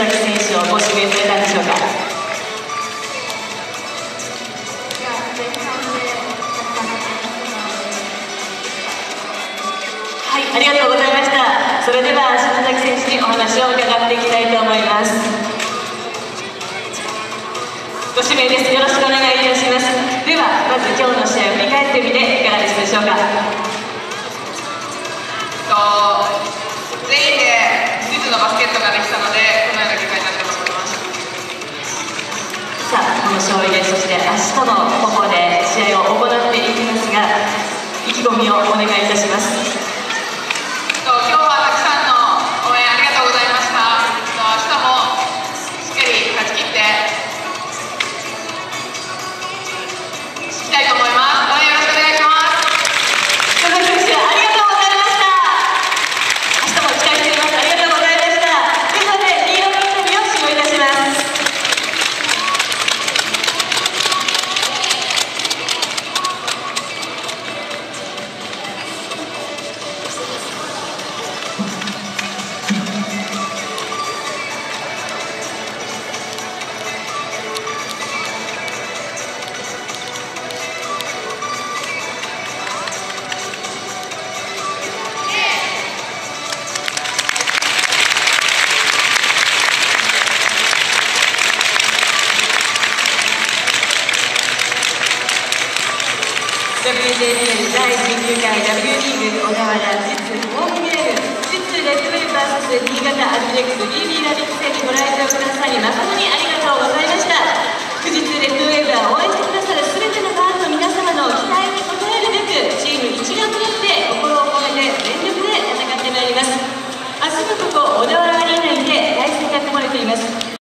崎選手をご指名されたんでしょうか？はいありがとうございました。それでは篠崎選手にお話を伺っていきたいと思います。ご指名です。よろしくお願いいたします。ではまず今日の試合を振り返ってみていかがでしたでしょうか？と全員で実のバスケットができたのでこのこの勝利でそして明日のここで試合を行っていきますが意気込みをお願いいたします。WJPL 第19回 W リーグ小川原実ホームゲーム実レッドベェイ VS 新潟アズレックス DB ラビット戦にご来場くださり誠に